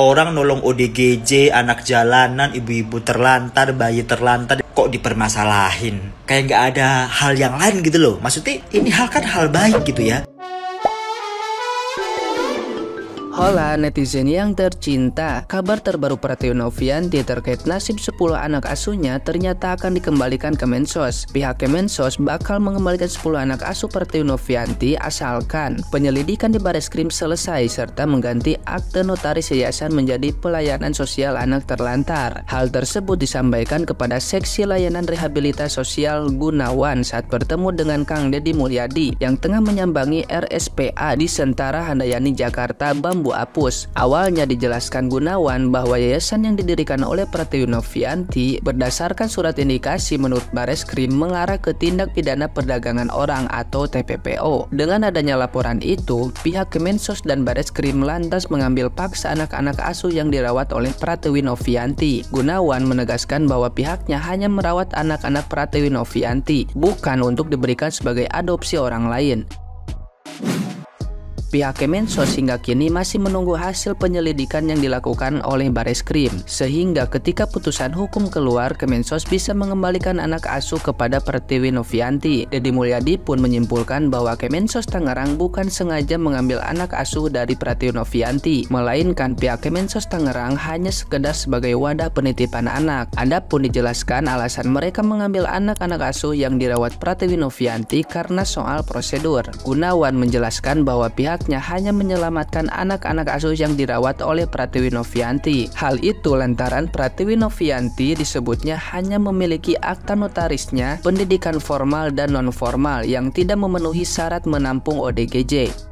Orang nolong ODGJ, anak jalanan, ibu-ibu terlantar, bayi terlantar, kok dipermasalahin? Kayak nggak ada hal yang lain gitu loh. Maksudnya ini hal kan hal baik gitu ya. Hola netizen yang tercinta, kabar terbaru Pratio Novianti terkait nasib 10 anak asuhnya ternyata akan dikembalikan ke Mensos. Pihak Kemensos bakal mengembalikan 10 anak asuh Pratio Novianti asalkan penyelidikan di Baris Krim selesai serta mengganti akte notaris yayasan menjadi pelayanan sosial anak terlantar. Hal tersebut disampaikan kepada Seksi Layanan Rehabilitas Sosial Gunawan saat bertemu dengan Kang Deddy Mulyadi yang tengah menyambangi RSPA di Sentara Handayani Jakarta Bambu Apus. Awalnya dijelaskan Gunawan bahwa yayasan yang didirikan oleh Pratiwi Novianti berdasarkan surat indikasi menurut Bareskrim mengarah ke tindak pidana perdagangan orang atau TPPO. Dengan adanya laporan itu, pihak Kemensos dan Bareskrim lantas mengambil paksa anak-anak asuh yang dirawat oleh Pratiwi Novianti. Gunawan menegaskan bahwa pihaknya hanya merawat anak-anak Pratiwi Novianti, bukan untuk diberikan sebagai adopsi orang lain. Pihak Kemensos hingga kini masih menunggu hasil penyelidikan yang dilakukan oleh Baris Krim, sehingga ketika putusan hukum keluar, Kemensos bisa mengembalikan anak asuh kepada Pertiwi Novianti. Deddy Mulyadi pun menyimpulkan bahwa Kemensos Tangerang bukan sengaja mengambil anak asuh dari Pertiwi Novianti, melainkan pihak Kemensos Tangerang hanya sekedar sebagai wadah penitipan anak. Adapun dijelaskan alasan mereka mengambil anak-anak asuh yang dirawat Pratiwi Novianti karena soal prosedur. Gunawan menjelaskan bahwa pihak pihaknya hanya menyelamatkan anak-anak asuh yang dirawat oleh Pratiwi Novianti. Hal itu lantaran Pratiwi Novianti disebutnya hanya memiliki akta notarisnya, pendidikan formal dan non-formal yang tidak memenuhi syarat menampung ODGJ.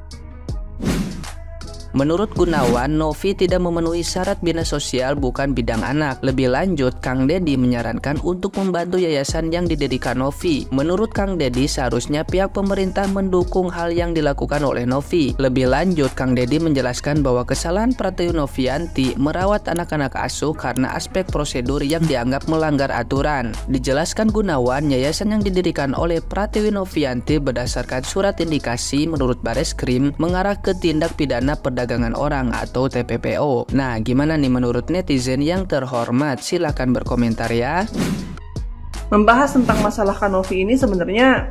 Menurut Gunawan, Novi tidak memenuhi syarat bina sosial bukan bidang anak. Lebih lanjut, Kang Dedi menyarankan untuk membantu yayasan yang didirikan Novi. Menurut Kang Dedi, seharusnya pihak pemerintah mendukung hal yang dilakukan oleh Novi. Lebih lanjut, Kang Dedi menjelaskan bahwa kesalahan Pratiwi Novianti merawat anak-anak asuh karena aspek prosedur yang dianggap melanggar aturan. Dijelaskan Gunawan, yayasan yang didirikan oleh Pratiwi Novianti berdasarkan surat indikasi menurut Baris Krim mengarah ke tindak pidana perdagangan perdagangan orang atau TPPO. Nah, gimana nih menurut netizen yang terhormat? Silahkan berkomentar ya. Membahas tentang masalah Kanovi ini sebenarnya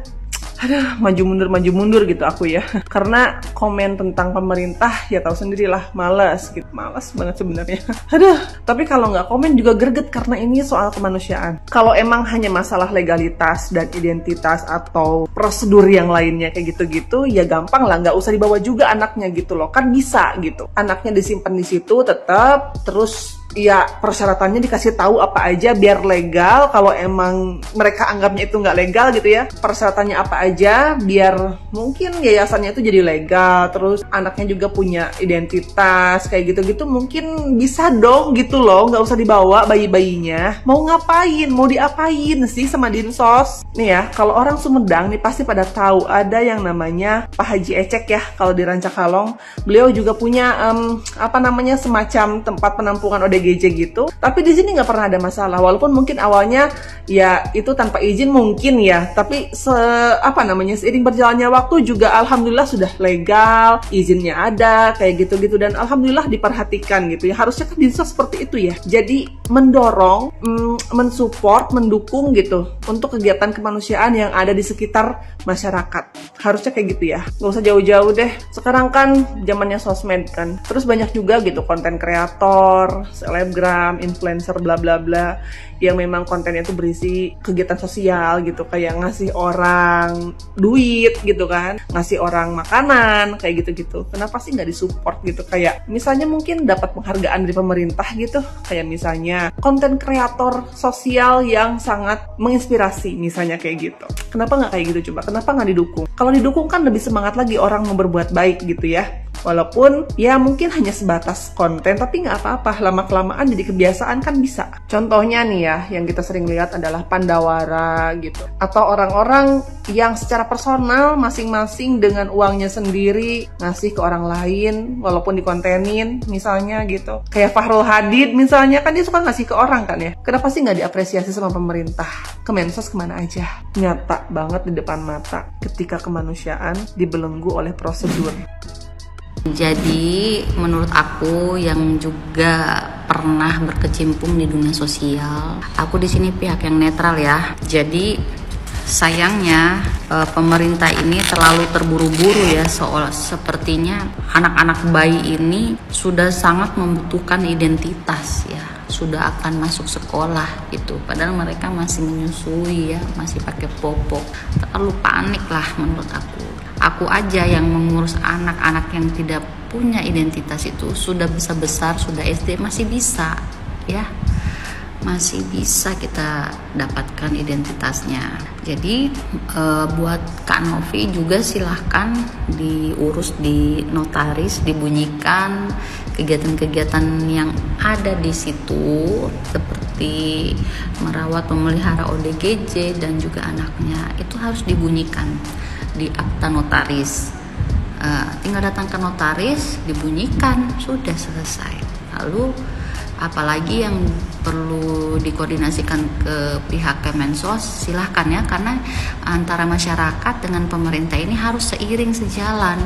ada maju mundur maju mundur gitu aku ya. Karena komen tentang pemerintah ya tahu sendirilah malas gitu. Malas banget sebenarnya. Aduh tapi kalau nggak komen juga greget karena ini soal kemanusiaan. Kalau emang hanya masalah legalitas dan identitas atau prosedur yang lainnya kayak gitu-gitu ya gampang lah nggak usah dibawa juga anaknya gitu loh. Kan bisa gitu. Anaknya disimpan di situ tetap terus ya persyaratannya dikasih tahu apa aja biar legal. Kalau emang mereka anggapnya itu nggak legal gitu ya persyaratannya apa aja biar mungkin yayasannya itu jadi legal. Terus anaknya juga punya identitas kayak gitu-gitu mungkin bisa dong gitu loh nggak usah dibawa bayi-bayinya. Mau ngapain? Mau diapain sih sama dinsos? Nih ya kalau orang Sumedang nih pasti pada tahu ada yang namanya Pak Haji Ecek ya kalau di Rancakalong. Beliau juga punya um, apa namanya semacam tempat penampungan ODG GJ gitu. Tapi di sini nggak pernah ada masalah. Walaupun mungkin awalnya ya itu tanpa izin mungkin ya. Tapi se apa namanya seiring berjalannya waktu juga alhamdulillah sudah legal, izinnya ada kayak gitu-gitu dan alhamdulillah diperhatikan gitu ya. Harusnya kan bisa seperti itu ya. Jadi mendorong, mm, mensupport, mendukung gitu untuk kegiatan kemanusiaan yang ada di sekitar masyarakat. Harusnya kayak gitu ya. Nggak usah jauh-jauh deh. Sekarang kan zamannya sosmed kan. Terus banyak juga gitu konten kreator, selebgram, influencer bla bla bla yang memang kontennya itu berisi kegiatan sosial gitu kayak ngasih orang duit gitu kan, ngasih orang makanan kayak gitu-gitu. Kenapa sih nggak disupport gitu kayak misalnya mungkin dapat penghargaan dari pemerintah gitu kayak misalnya konten kreator sosial yang sangat menginspirasi misalnya kayak gitu. Kenapa nggak kayak gitu coba? Kenapa nggak didukung? Kalau didukung kan lebih semangat lagi orang mau berbuat baik gitu ya Walaupun ya mungkin hanya sebatas konten, tapi nggak apa-apa. Lama-kelamaan jadi kebiasaan kan bisa. Contohnya nih ya, yang kita sering lihat adalah Pandawara gitu. Atau orang-orang yang secara personal masing-masing dengan uangnya sendiri ngasih ke orang lain, walaupun dikontenin misalnya gitu. Kayak Fahrul Hadid misalnya, kan dia suka ngasih ke orang kan ya. Kenapa sih nggak diapresiasi sama pemerintah? Kemensos ke mana aja? Nyata banget di depan mata ketika kemanusiaan dibelenggu oleh prosedur. Jadi menurut aku yang juga pernah berkecimpung di dunia sosial, aku di sini pihak yang netral ya. Jadi sayangnya eh, pemerintah ini terlalu terburu-buru ya soal sepertinya anak-anak bayi ini sudah sangat membutuhkan identitas ya sudah akan masuk sekolah gitu. Padahal mereka masih menyusui ya masih pakai popok. Terlalu panik lah menurut aku aku aja yang mengurus anak-anak yang tidak punya identitas itu sudah besar-besar sudah SD masih bisa ya. Masih bisa kita dapatkan identitasnya. Jadi e, buat Kak Novi juga silahkan diurus di notaris, dibunyikan kegiatan-kegiatan yang ada di situ seperti merawat memelihara ODGJ dan juga anaknya. Itu harus dibunyikan di akta notaris. E, tinggal datang ke notaris, dibunyikan, sudah selesai. Lalu apalagi yang perlu dikoordinasikan ke pihak Kemensos silahkan ya karena antara masyarakat dengan pemerintah ini harus seiring sejalan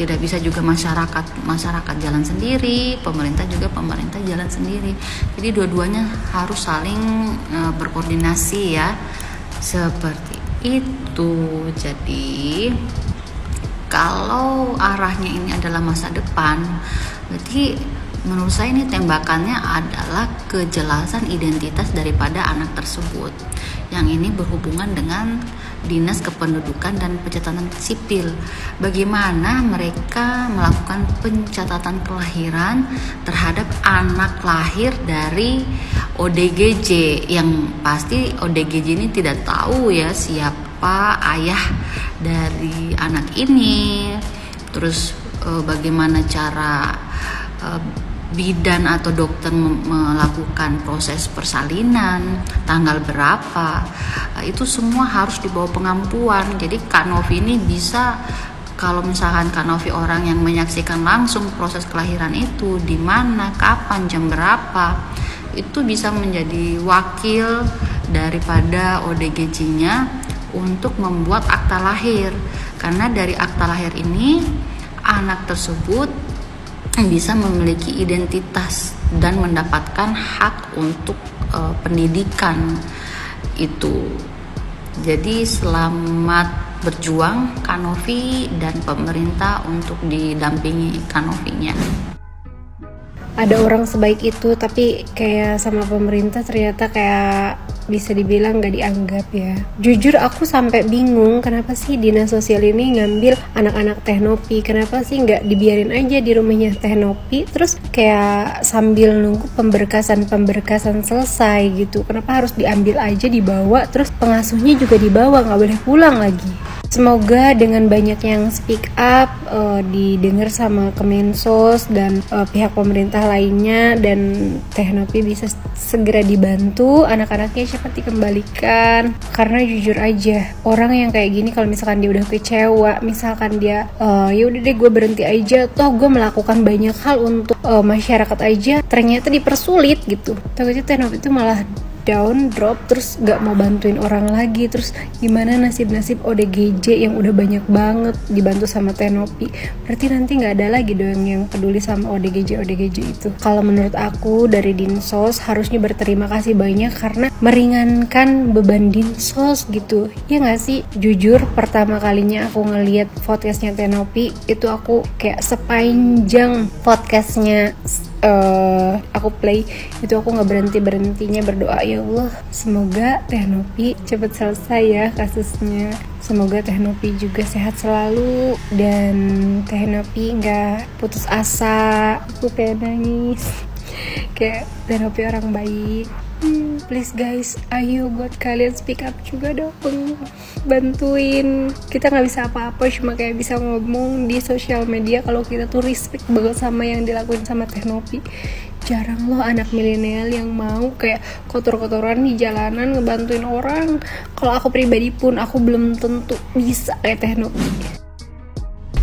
tidak bisa juga masyarakat masyarakat jalan sendiri pemerintah juga pemerintah jalan sendiri jadi dua-duanya harus saling e, berkoordinasi ya seperti itu jadi kalau arahnya ini adalah masa depan berarti menurut saya ini tembakannya adalah kejelasan identitas daripada anak tersebut. Yang ini berhubungan dengan dinas kependudukan dan pencatatan sipil. Bagaimana mereka melakukan pencatatan kelahiran terhadap anak lahir dari ODGJ yang pasti ODGJ ini tidak tahu ya siapa ayah dari anak ini. Terus eh, bagaimana cara eh, bidan atau dokter melakukan proses persalinan, tanggal berapa, eh, itu semua harus dibawa pengampuan. Jadi Kak Novi ini bisa kalau misalkan Kak Novi orang yang menyaksikan langsung proses kelahiran itu di mana, kapan, jam berapa, itu bisa menjadi wakil daripada ODGJ-nya untuk membuat akta lahir. Karena dari akta lahir ini anak tersebut bisa memiliki identitas dan mendapatkan hak untuk uh, pendidikan itu. Jadi selamat berjuang Kanovi dan pemerintah untuk didampingi Kanovinya ada orang sebaik itu tapi kayak sama pemerintah ternyata kayak bisa dibilang gak dianggap ya. Jujur aku sampai bingung kenapa sih dinas sosial ini ngambil anak-anak teknopi kenapa sih nggak dibiarin aja di rumahnya teknopi terus kayak sambil nunggu pemberkasan pemberkasan selesai gitu. Kenapa harus diambil aja dibawa? Terus pengasuhnya juga dibawa nggak boleh pulang lagi. Semoga dengan banyak yang speak up uh, didengar sama Kemensos dan uh, pihak pemerintah lainnya dan Teknopi bisa segera dibantu anak-anaknya cepat dikembalikan? Karena jujur aja orang yang kayak gini kalau misalkan dia udah kecewa misalkan dia uh, ya udah deh gue berhenti aja toh gue melakukan banyak hal untuk uh, masyarakat aja ternyata dipersulit gitu. Takutnya Teknopi itu malah down drop terus gak mau bantuin orang lagi. Terus gimana nasib-nasib ODGJ yang udah banyak banget dibantu sama Tenopi? Berarti nanti nggak ada lagi dong yang peduli sama ODGJ ODGJ itu. Kalau menurut aku dari Dinsos harusnya berterima kasih banyak karena meringankan beban Dinsos gitu. Ya nggak sih? Jujur pertama kalinya aku ngeliat podcastnya Tenopi itu aku kayak sepanjang podcastnya uh, aku play itu aku nggak berhenti berhentinya berdoa ya Allah semoga Tehnopi cepet selesai ya kasusnya. Semoga Tehnopi juga sehat selalu dan Tehnopi nggak putus asa. Aku kayak nangis. Kayak Tehnopi orang baik please guys, ayo buat kalian speak up juga dong, bantuin. Kita nggak bisa apa-apa, cuma kayak bisa ngomong di sosial media kalau kita tuh respect banget sama yang dilakuin sama Teknopi. Jarang loh anak milenial yang mau kayak kotor-kotoran di jalanan ngebantuin orang. Kalau aku pribadi pun aku belum tentu bisa kayak Teknopi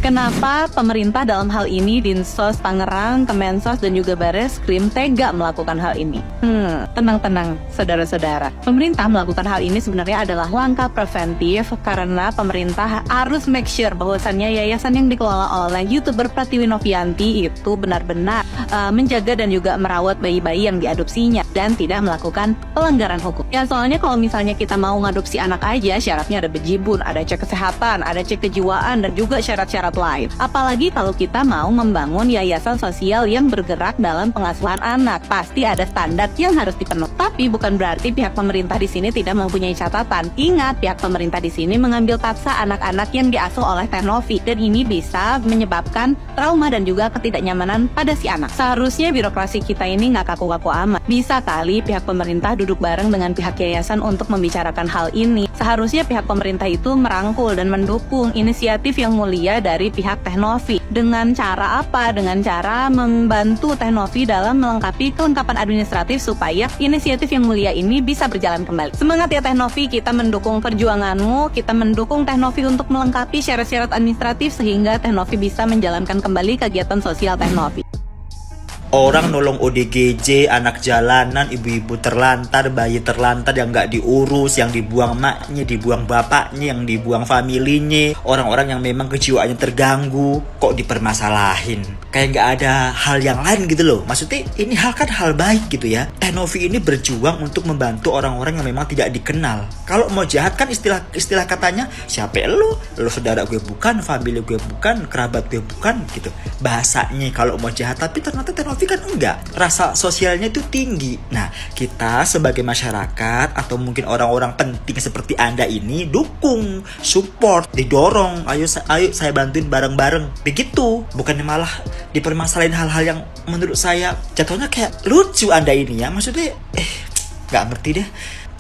Kenapa pemerintah dalam hal ini Dinsos Tangerang, Kemensos dan juga Baris Krim tega melakukan hal ini? Hmm, tenang-tenang saudara-saudara. Pemerintah melakukan hal ini sebenarnya adalah langkah preventif karena pemerintah harus make sure bahwasannya yayasan yang dikelola oleh YouTuber Pratiwi Novianti itu benar-benar uh, menjaga dan juga merawat bayi-bayi yang diadopsinya dan tidak melakukan pelanggaran hukum. Ya soalnya kalau misalnya kita mau ngadopsi anak aja syaratnya ada bejibun, ada cek kesehatan, ada cek kejiwaan dan juga syarat-syarat lain. Apalagi kalau kita mau membangun yayasan sosial yang bergerak dalam pengasuhan anak, pasti ada standar yang harus dipenuhi. Tapi bukan berarti pihak pemerintah di sini tidak mempunyai catatan. Ingat, pihak pemerintah di sini mengambil paksa anak-anak yang diasuh oleh Teknovi dan ini bisa menyebabkan trauma dan juga ketidaknyamanan pada si anak. Seharusnya birokrasi kita ini nggak kaku-kaku amat. Bisa kali pihak pemerintah duduk bareng dengan pihak yayasan untuk membicarakan hal ini. Seharusnya pihak pemerintah itu merangkul dan mendukung inisiatif yang mulia dari dari pihak Teknovi. Dengan cara apa? Dengan cara membantu Teknovi dalam melengkapi kelengkapan administratif supaya inisiatif yang mulia ini bisa berjalan kembali. Semangat ya Teknovi, kita mendukung perjuanganmu, kita mendukung Teknovi untuk melengkapi syarat-syarat administratif sehingga Teknovi bisa menjalankan kembali kegiatan sosial Teknovi. Orang nolong ODGJ, anak jalanan, ibu-ibu terlantar, bayi terlantar yang nggak diurus, yang dibuang maknya, dibuang bapaknya, yang dibuang familinya, orang-orang yang memang kejiwaannya terganggu, kok dipermasalahin. Kayak nggak ada hal yang lain gitu loh. Maksudnya ini hal kan hal baik gitu ya. Tenovi ini berjuang untuk membantu orang-orang yang memang tidak dikenal. Kalau mau jahat kan istilah istilah katanya siapa lo? Lo saudara gue bukan, family gue bukan, kerabat gue bukan gitu. Bahasanya kalau mau jahat tapi ternyata Tenovi tapi kan enggak rasa sosialnya itu tinggi. Nah kita sebagai masyarakat atau mungkin orang-orang penting seperti anda ini dukung support didorong. Ayo ayo saya bantuin bareng-bareng. Begitu. Bukannya malah dipermasalahin hal-hal yang menurut saya jatuhnya kayak lucu anda ini ya. Maksudnya eh nggak ngerti deh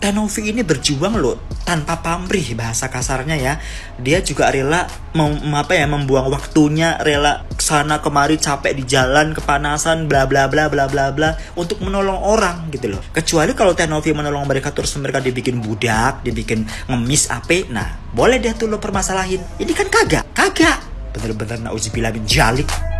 Tenovi ini berjuang loh tanpa pamrih bahasa kasarnya ya. Dia juga rela mem, apa ya membuang waktunya, rela sana kemari capek di jalan, kepanasan, bla bla bla bla bla bla untuk menolong orang gitu loh. Kecuali kalau Tenovi menolong mereka terus mereka dibikin budak, dibikin ngemis apa, nah boleh deh tuh lo permasalahin. Ini kan kagak, kagak. Bener-bener nauzubillah bin jalik.